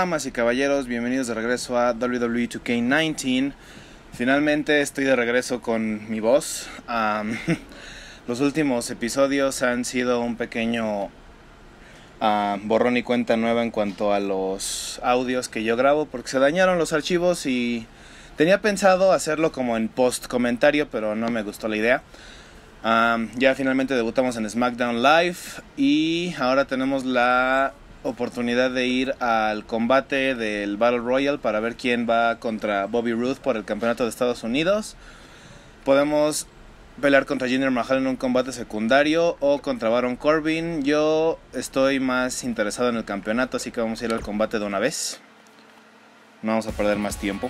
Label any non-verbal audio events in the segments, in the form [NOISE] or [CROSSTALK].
Damas y caballeros, bienvenidos de regreso a WWE 2K19. Finalmente estoy de regreso con mi voz. [LAUGHS] Los últimos episodios han sido un pequeño borrón y cuenta nueva en cuanto a los audios que yo grabo porque se dañaron los archivos y tenía pensado hacerlo como en post comentario, pero no me gustó la idea. Ya finalmente debutamos en SmackDown Live y ahora tenemos la oportunidad de ir al combate del Battle Royale para ver quién va contra Bobby Roode por el campeonato de Estados Unidos. Podemos pelear contra Jinder Mahal en un combate secundario o contra Baron Corbin. Yo estoy más interesado en el campeonato, así que vamos a ir al combate de una vez. No vamos a perder más tiempo.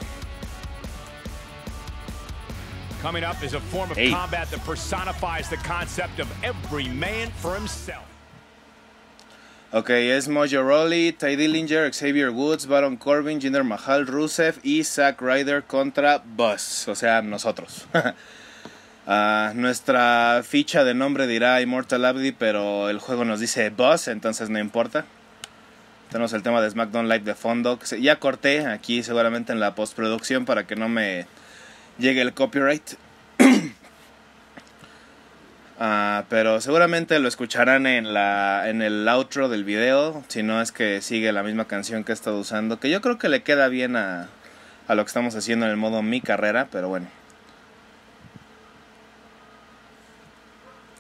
Coming up is a form of combat that personifies the concept of every man for himself. Ok, es Mojo Rawley, Ty Dillinger, Xavier Woods, Baron Corbin, Jinder Mahal, Rusev y Zack Ryder contra Buzz, o sea, nosotros. [LAUGHS] Ah, nuestra ficha de nombre dirá Immortal Abdi, pero el juego nos dice Buzz, entonces no importa. Tenemos el tema de SmackDown Live de fondo. que Ya corté aquí seguramente en la postproducción para que no me llegue el copyright. [CLEARS THROAT] Ah, pero seguramente lo escucharán en, la, en el outro del video, si no es que sigue la misma canción que he estado usando, que yo creo que le queda bien a, a lo que estamos haciendo en el modo mi carrera, pero bueno.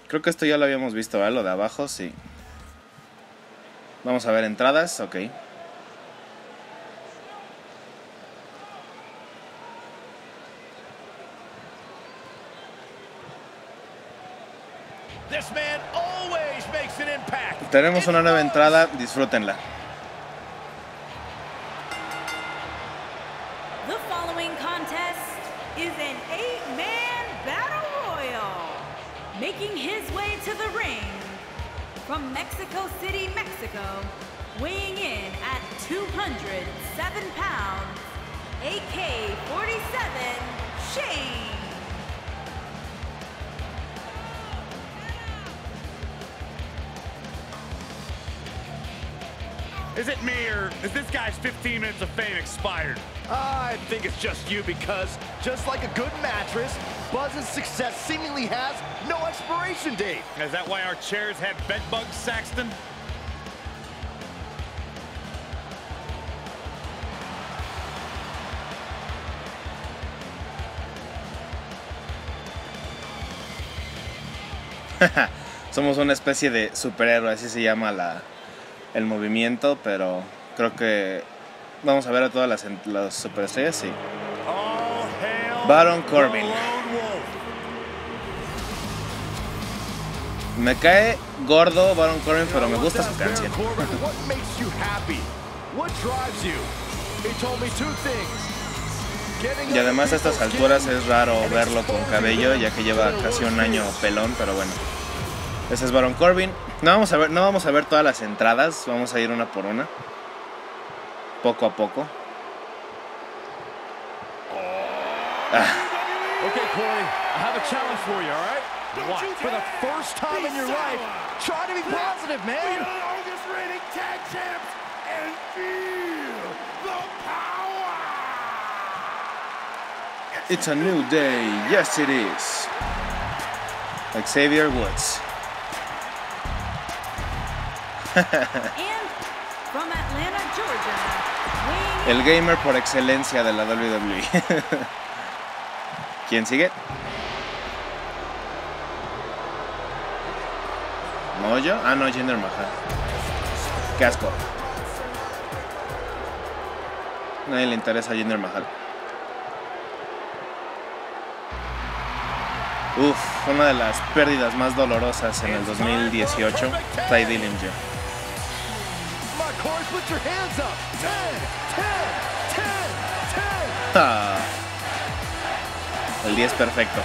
Creo que esto ya lo habíamos visto, ¿verdad? Lo de abajo, sí. Vamos a ver entradas, ok. Tenemos una nueva entrada, disfrútenla. The following contest is an eight-man battle royal. Making his way to the ring from Mexico City, Mexico, weighing in at 207 pounds, AK-47, Shane. Is it me or is this guy's 15 minutes of fame expired? I think it's just you because, just like a good mattress, Buzz's success seemingly has no expiration date. Is that why our chairs have bed bugs, Saxton? [LAUGHS] Somos una especie de superhéroe, así se llama la, el movimiento, pero creo que vamos a ver a todas las, superestrellas, sí. Baron Corbin. Me cae gordo Baron Corbin, pero me gusta su canción. Y además a estas alturas es raro verlo con cabello, ya que lleva casi un año pelón, pero bueno. Ese es Baron Corbin. No vamos a ver, no vamos a ver todas las entradas, vamos a ir una por una. Poco a poco. Okay, Corey, I have a challenge for you, all right? What? For the first time in your life, try to be positive, man. longest reigning tag champs and feel the power. It's a new day, yes it is. Xavier Woods. El gamer por excelencia de la WWE. [LAUGHS] ¿Quién sigue? ¿Moyo? Ah, no, Jinder Mahal. Qué asco. Nadie le interesa a Jinder Mahal. Uf, fue una de las pérdidas más dolorosas en el 2018. Ty Dillinger. Corey, put your hands up. 10, 10, 10, 10. Ah. El 10 perfecto.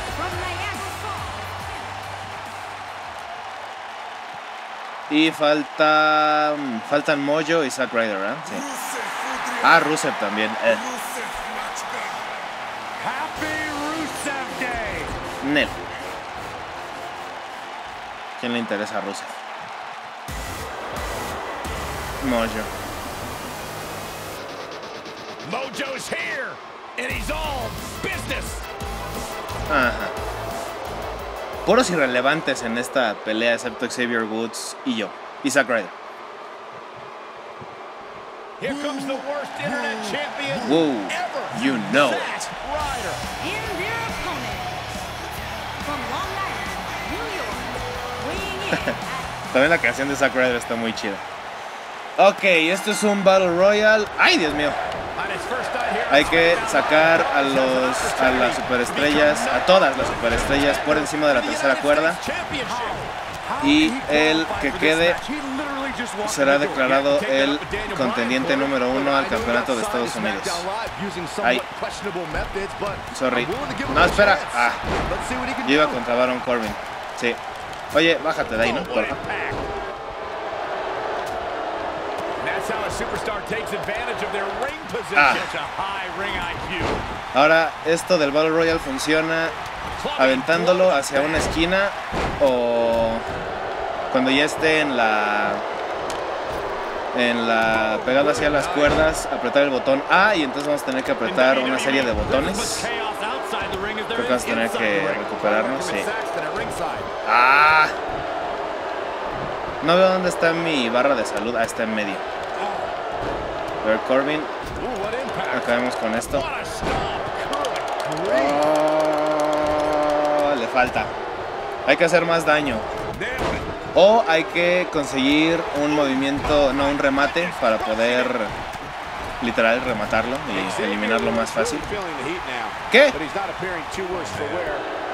Y falta. Faltan Mojo y Zack Ryder. Sí. Ah, Rusev también. Eh, Happy Rusev Day. Nel. ¿Quién le interesa a Rusev? Mojo. Mojo's here, and he's all business. Ajá. Puros irrelevantes en esta pelea, excepto Xavier Woods y yo. Y Zack Ryder. Here comes the worst internet champion Whoa, ever. you know it. [LAUGHS] También la canción de Zack Ryder está muy chida. Ok, esto es un Battle Royale. ¡Ay, Dios mío! Hay que sacar a, los, a las superestrellas, a todas las superestrellas por encima de la tercera cuerda. Y el que quede será declarado el contendiente número uno al campeonato de Estados Unidos. Ay. Sorry. No, espera. Ah, yo iba contra Baron Corbin. Sí. Oye, bájate de ahí, ¿no? Ah. Ahora, esto del Battle Royale funciona aventándolo hacia una esquina o cuando ya esté en la en la pegado hacia las cuerdas apretar el botón A y entonces vamos a tener que apretar una serie de botones. creo que vamos a tener que recuperarnos sí. ah. No veo dónde está mi barra de salud. Ah está en medio ver Corbin acabemos con esto. Oh, le falta hay que hacer más daño. O hay que conseguir un movimiento, no un remate, para poder literal rematarlo y eliminarlo más fácil. ¿Qué?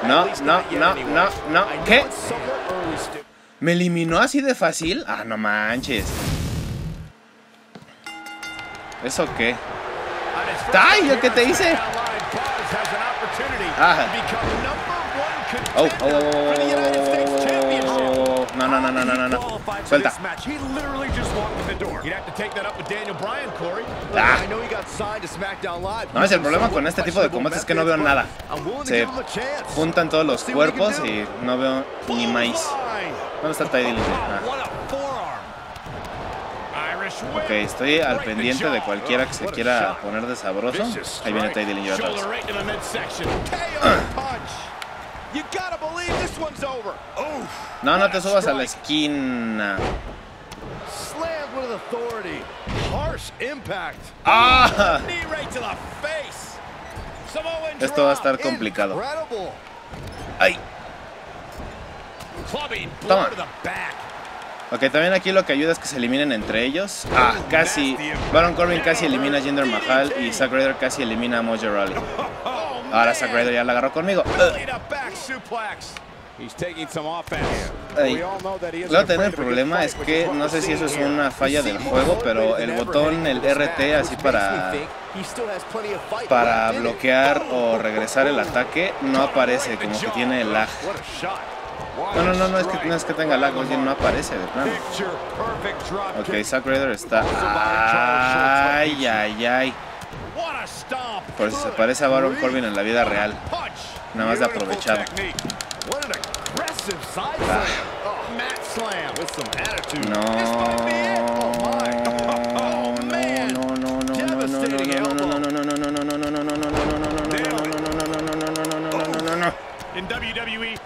No, no, no, no, no. ¿Qué? ¿Me eliminó así de fácil? Ah, no manches. ¿Eso qué? ¡Ay! ¿Lo que te hice? Ah. Oh, oh, oh, oh, No, no, no, no, no, no, no. Suelta. Ah. No, es el problema con este tipo de combates es que no veo nada. Se juntan todos los cuerpos y no veo ni maíz. ¿Dónde está Ty Ah. Ok, estoy al pendiente de cualquiera que se quiera poner de sabroso. Ahí viene Tay Dillinger atrás. No, no te subas a la esquina. ¡Ah! Esto va a estar complicado. ¡Ay! Toma. Ok, también aquí lo que ayuda es que se eliminen entre ellos. Ah, casi. Baron Corbin casi elimina a Jinder Mahal y Zack Ryder casi elimina a Mojo Rawley. Oh, Ahora Zack Ryder ya la agarró conmigo. Ay. Luego tener el problema es que no sé si eso es una falla del juego, pero el botón, el RT así para, para bloquear o regresar el ataque no aparece, como que tiene lag. No, no, no, no es que, no es que tenga lag, no aparece de plano. Ok, Zack Raider está... Ay, ay, ay. Por eso se parece a Baron Corbin en la vida real. Nada más de aprovechado. Ah. No.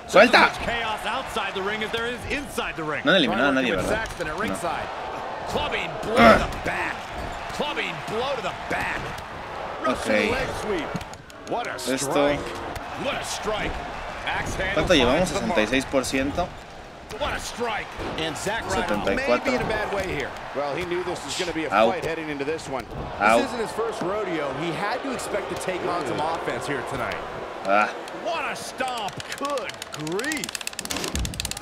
¡Suelta! No han eliminado a nadie, ¿verdad? No. Ah. Ok. Esto... ¿Cuánto llevamos? 66%. 74. Out. Ah. What a stomp. Good grief.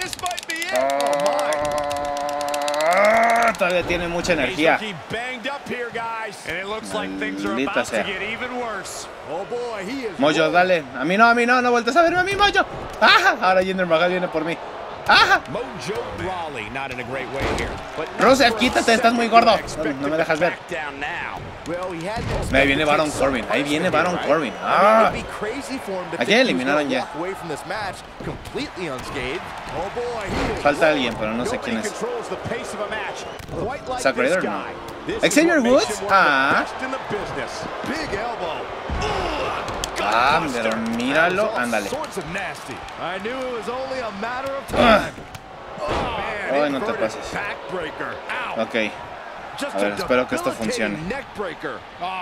This might be it. Oh, Ah, Todavía tiene mucha energía. looking banged up here, guys. And it looks like things are Maldita about sea. to get even worse. Oh boy, he is. Mojo, dale. A mí no, a mí no, no vueltas a verme a mí, Mojo. Ah, ahora Jinder Mahal viene por mí. ¡Ajá! Rusev, quítate, estás muy gordo. No, me dejas ver. Ahí viene Baron Corbin. Ahí viene Baron Corbin. ¡Ah! ¿A quién eliminaron ya? Falta alguien, pero no sé quién es. ¿Zack No. ¿Xavier Woods? ¡Ah! Ah, pero míralo, ándale. Ah. Ay, no te pases. Ok, A ver, espero que esto funcione. Neckbreaker.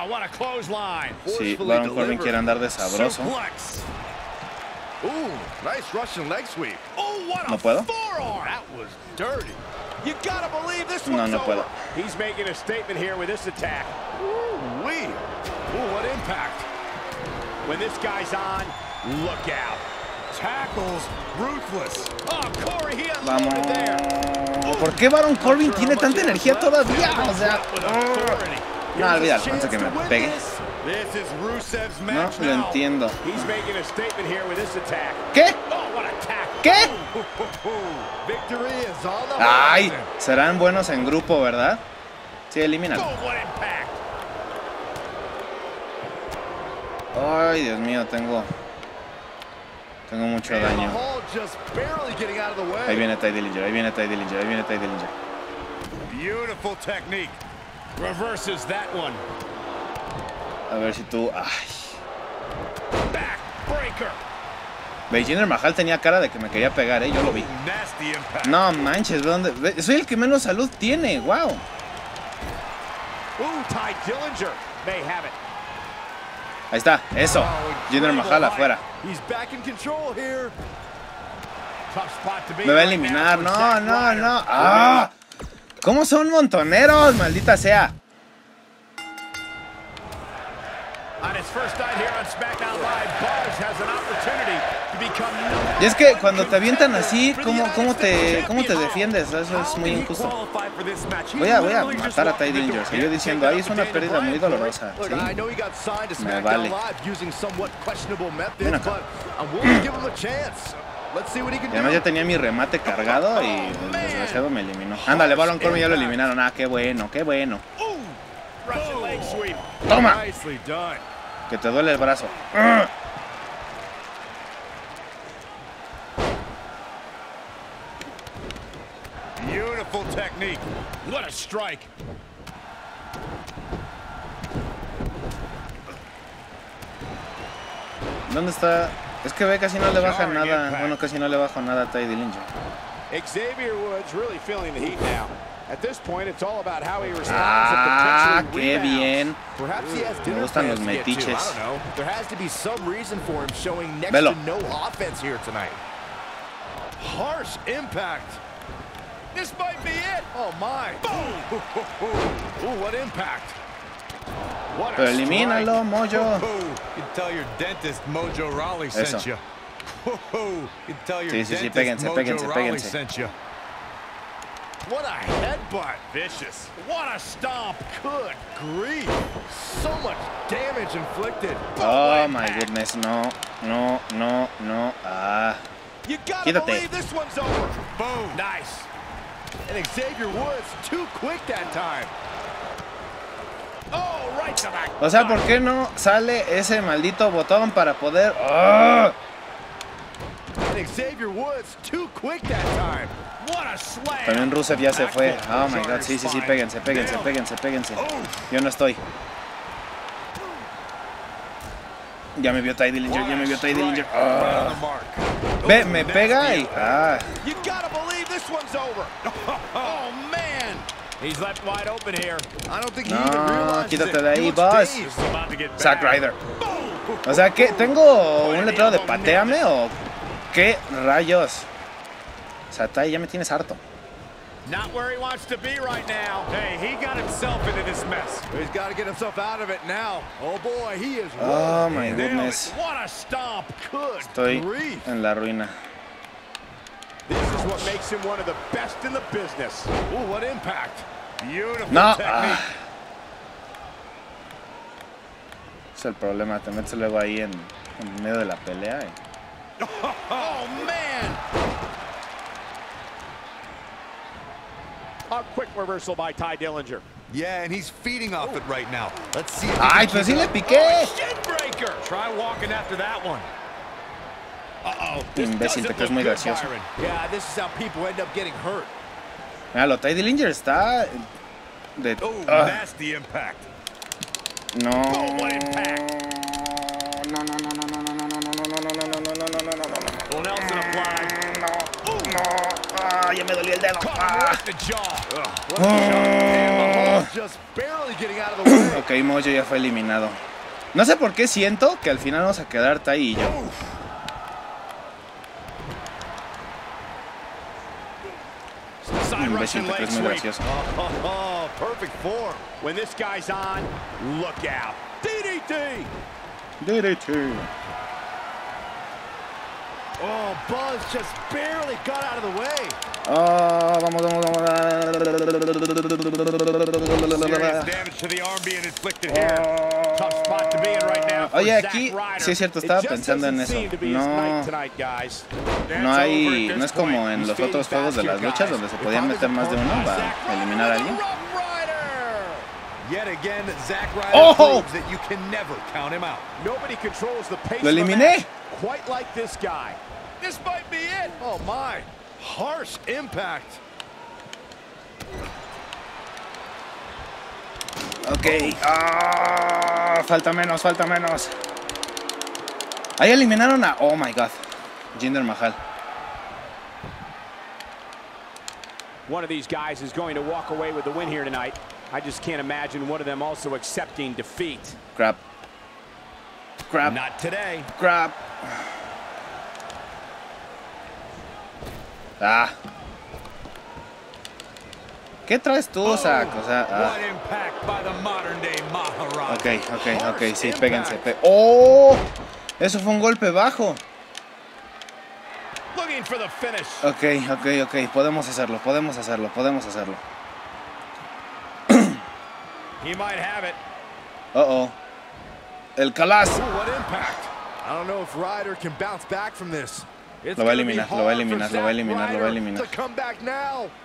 What a clothesline. si Forcefully Baron Corbin quiere andar de sabroso. Oh, ¿No puedo? No, no puedo. He's making a statement here with this attack. Wee. Ooh, what impact. When this guy's on, look out. Tackles ruthless. Oh, Corey, he Vamos. unloaded there. ¿Por qué Baron Corbin tiene tanta energía todavía? O sea, oh. no, olvídalo, antes que me pegue. No lo entiendo. ¿Qué? [LAUGHS] ¿Qué? Ay, serán buenos en grupo, ¿verdad? Sí, elimínalo. Oh, what impact. Ay, Dios mío, tengo. Tengo mucho daño. Ahí viene Ty Dillinger, ahí viene Ty Dillinger, ahí viene Ty Dillinger. Beautiful technique. Reverses that one. A ver si tú. Ay. Backbreaker. Mahal tenía cara de que me quería pegar, ¿eh? Yo lo vi. No manches, ¿ve dónde? Soy el que menos salud tiene, wow. Ooh, Ty Dillinger may have it. Ahí está, eso. Jinder Mahal afuera. Me va a eliminar, no, no, no. ¡Ah! ¿Cómo son montoneros, maldita sea? On his first night here on SmackDown Live, Buzz has an opportunity to become number Y es que cuando te avientan así, ¿cómo, cómo, te, ¿cómo te defiendes? Eso es muy injusto. Voy a, voy a matar a Ty. Siguió diciendo, ahí es una pérdida muy dolorosa. Me vale. Ven acá. además ya tenía mi remate cargado y el desgraciado me eliminó. Ándale, Baron Corbin ya lo eliminaron. Ah, qué bueno, qué bueno. Toma, que te duele el brazo. Technique. What a strike. ¿Dónde está? Es que ve, casi no le baja nada. Bueno, casi no le bajo nada a Ty Dillinger. Xavier Woods really feeling the heat now. At this point, it's all about how he responds Ah, qué rebounds. bien. Perhaps he has Me gustan los plans to get to. I metiches. don't know. There has to be some reason for him showing next Velo. to no offense here tonight. Harsh impact. This might be it. Oh my. Boom. [LAUGHS] Ooh, what impact. What a Pero elimínalo, Mojo. You tell your dentist Mojo Raleigh Eso. sent you. You tell your Sí, sí, sí, dentist péguense, Mojo péguense, Rawley péguense. sent you. What a headbutt. Vicious. What a stomp. Good grief. So much damage inflicted. Oh my impact. goodness, no, no, no, no. Ah, You gotta Quítate. believe this one's over. Boom. Nice. And Xavier Woods too quick that time. Oh, right to the o sea, ¿por qué no sale ese maldito botón para poder? ¡Ah! And Xavier Woods too quick that time. What a slam. También Rusev ya se fue. Oh my god, sí, sí, sí, péguense, péguense, péguense, péguense. Yo no estoy. Ya me vio Ty Dillinger, ya me vio Ty Dillinger. Ah. Ve, me pega y. Ah. This one's over. [LAUGHS] Oh man. He's left wide open here. I don't think he No, even realizes quítate it. de ahí, boss. Zack. Ryder. O sea, ¿qué? ¿Tengo un letrero de pateame o qué rayos? O sea, Ty, ya me tienes harto. Not where he wants to be right now. Hey, he got himself into this mess. He's got to get himself out of it now. Oh boy, he is. Oh my goodness. What a stomp. Good Estoy grief. en la ruina. This is what makes him one of the best in the business. Ooh, what impact. Beautiful No. technique. ah. Es el problema, te metes luego ahí en, en medio de la pelea. y- [LAUGHS] Oh man. A quick reversal by Ty Dillinger. Yeah, and he's feeding off it right now. Let's see if he ¡Ay, can pues keep sí le piqué! Shinbreaker. Try walking after that one. Imbécil, te crees muy gracioso. Byron. Yeah, this is how people end up getting hurt. Mira, lo Ty Dillinger está. de... Oh, ah, nasty impact. no. Oh, what impact. No, no, no, no, no, no, no, no, no, no, no, no, no, no, no, no, no, no, no. Well, Nelson applied. No, no. Ah, ya me dolió el dedo. Caught him Ah. right in the jaw. What a shot. And Mahomes just barely getting out of the way. Ok, Mojo ya fue eliminado. No sé por qué siento que al final vamos a quedar Tai y yo. Side Imbécil, Russian te leg crees muy sweep. gracioso. Oh, oh, perfect form. When this guy's on, look out. DDT. DDT. Oh, Buzz just barely got out of the way. Ah, vamos, vamos, Serious vamos. damage to the arm being inflicted here. Tough spot to be in right Oye, aquí sí es cierto, estaba pensando en eso. No, no hay, no es como en los otros juegos de las luchas donde se podían meter más de uno para eliminar a alguien. ¡Oh! ¡Lo eliminé! Harsh impact. Ok. Ah, falta menos, falta menos. Ahí eliminaron a. Oh my god. Jinder Mahal. One of these guys is going to walk away with the win here tonight. I just can't imagine one of them also accepting defeat. Crap. Crap. Not today. Crap. Ah. ¿Qué traes tú, Zack? O sea, ah. Ok, ok, ok, sí, péguense. Pe ¡Oh! Eso fue un golpe bajo. Ok, ok, ok, podemos hacerlo, podemos hacerlo, podemos hacerlo. Uh oh. El Calas. Lo va a eliminar, lo va a eliminar, lo va a eliminar, lo va a eliminar, lo va a eliminar.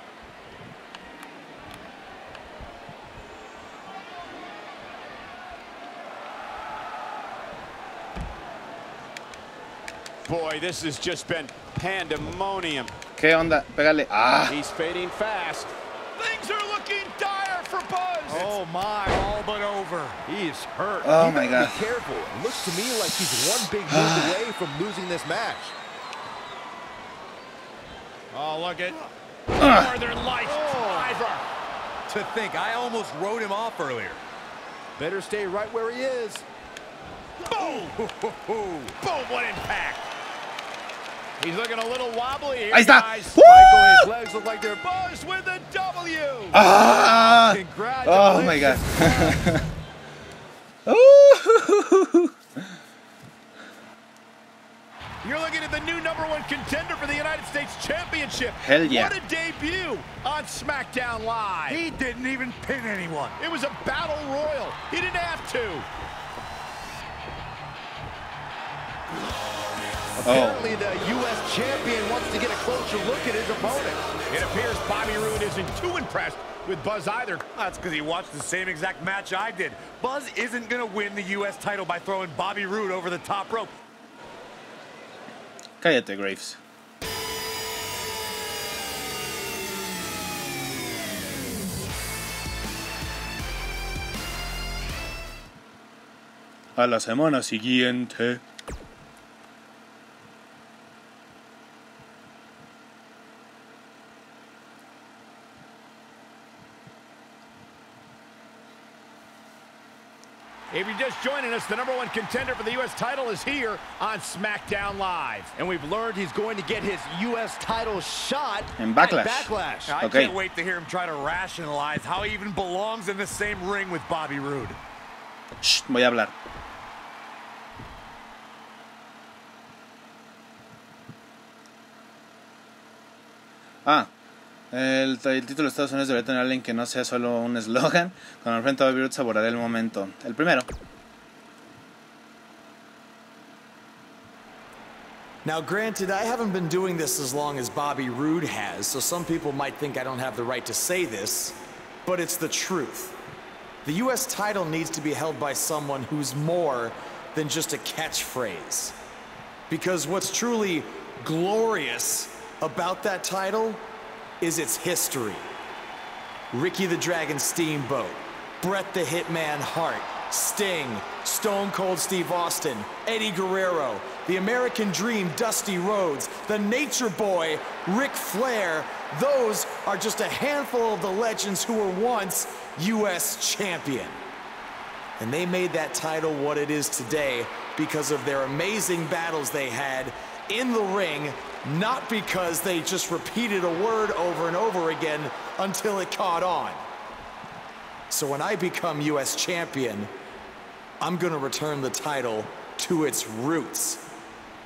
Boy, this has just been pandemonium. ¿Qué onda? Pégale. Ah. He's fading fast. Things are looking dire for Buzz. Oh my, all but over. He is hurt. Oh You my god. Be careful. It looks to me like he's one big [SIGHS] move away from losing this match. Oh, look at Ah. Northern Lights. Ivor. To think, I almost wrote him off earlier. Better stay right where he is. Boom. [LAUGHS] Boom, what impact. He's looking a little wobbly here, Ahí está. guys. ¡Woo! Michael, his legs look like they're Buzz with a W. Ah. Oh my god. Ooh. [LAUGHS] You're looking at the new number one contender for the United States Championship. Hell yeah. What a debut on SmackDown Live. He didn't even pin anyone. It was a battle royal. He didn't have to. Oh. Apparently, the U.S. champion wants to get a closer look at his opponent. It appears Bobby Roode isn't too impressed with Buzz either. That's because he watched the same exact match I did. Buzz isn't going to win the U.S. title by throwing Bobby Roode over the top rope. Cállate, Graves. A la semana siguiente. If you're just joining us, the number one contender for the U.S. title is here on SmackDown Live. And we've learned he's going to get his U.S. title shot En Backlash. at Backlash. I Okay. can't wait to hear him try to rationalize how he even belongs in the same ring with Bobby Roode. Shh, voy a hablar. Ah, el, el título de Estados Unidos debería tener alguien que no sea solo un eslogan. Cuando enfrenta a saborearé el momento. El primero. Now, granted, I haven't been doing this as long as Bobby Roode has, so some people might think I don't have the right to say this, but it's the truth. The U.S. title needs to be held by someone who's more than just a catchphrase. Because what's truly glorious about that title is its history. Ricky the Dragon Steamboat, Bret the Hitman Hart, Sting, Stone Cold Steve Austin, Eddie Guerrero, the American Dream Dusty Rhodes, the Nature Boy Ric Flair. Those are just a handful of the legends who were once U.S. champion. And they made that title what it is today because of their amazing battles they had in the ring, not because they just repeated a word over and over again until it caught on. So when I become US champion, I'm gonna return the title to its roots.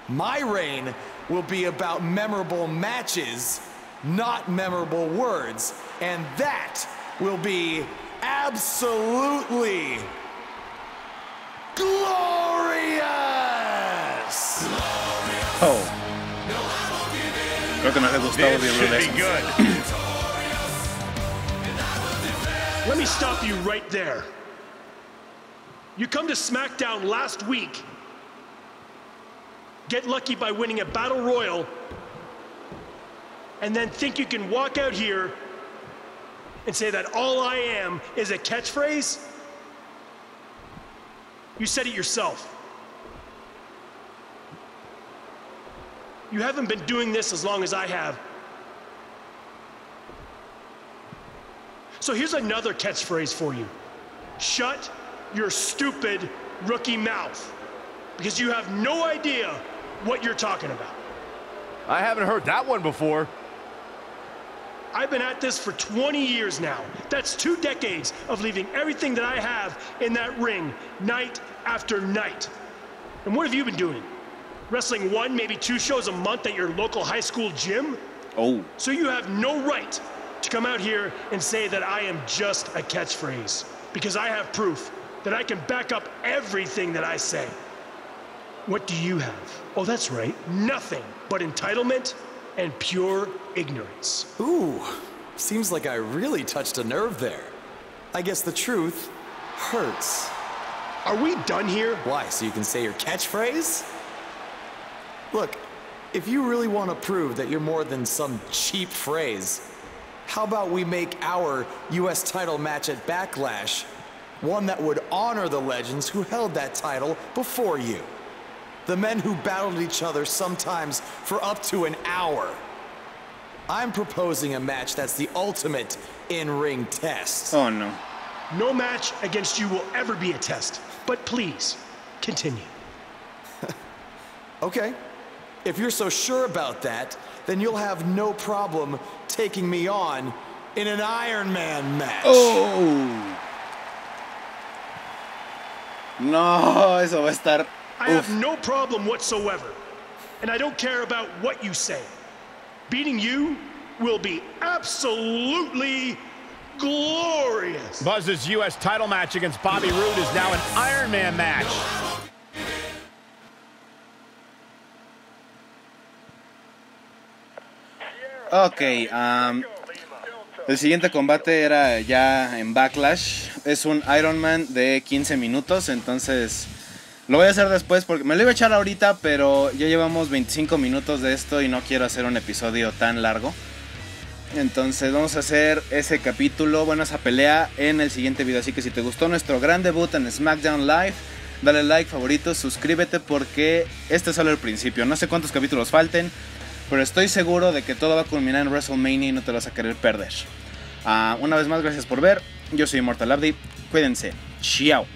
My reign will be about memorable matches, not memorable words. And that will be absolutely glorious! Oh. Creo que no le gustó This should be good. Let me stop you right there. You come to SmackDown last week, get lucky by winning a Battle Royal, and then think you can walk out here and say that all I am is a catchphrase? You said it yourself. You haven't been doing this as long as I have. So here's another catchphrase for you Shut your stupid rookie mouth. Because you have no idea what you're talking about. I haven't heard that one before. I've been at this for 20 years now. That's two decades of leaving everything that I have in that ring night after night. And what have you been doing? Wrestling one, maybe two shows a month at your local high school gym? Oh. So you have no right to come out here and say that I am just a catchphrase. Because I have proof that I can back up everything that I say. What do you have? Oh, that's right, nothing but entitlement and pure ignorance. Ooh, seems like I really touched a nerve there. I guess the truth hurts. Are we done here? Why, so you can say your catchphrase? Look, if you really want to prove that you're more than some cheap phrase, how about we make our US title match at Backlash one that would honor the legends who held that title before you? The men who battled each other sometimes for up to an hour. I'm proposing a match that's the ultimate in-ring test. Oh no. No match against you will ever be a test. But please, continue. [LAUGHS] Okay. If you're so sure about that, then you'll have no problem taking me on in an Iron Man match. Oh. No, eso va a estar. I have no problem whatsoever. And I don't care about what you say. Beating you will be absolutely glorious. Buzz's U.S. title match against Bobby Roode is now an Iron Man match. Ok, am, el siguiente combate era ya en Backlash. Es un Iron Man de 15 minutos, entonces lo voy a hacer después porque me lo iba a echar ahorita, pero ya llevamos 25 minutos de esto y no quiero hacer un episodio tan largo. Entonces vamos a hacer ese capítulo, bueno, esa pelea en el siguiente video. Así que si te gustó nuestro gran debut en SmackDown Live, dale like, favorito, suscríbete porque este es solo el principio. No sé cuántos capítulos falten, pero estoy seguro de que todo va a culminar en WrestleMania y no te vas a querer perder. Ah, una vez más, gracias por ver. Yo soy Immortal Abdi. Cuídense. Chao.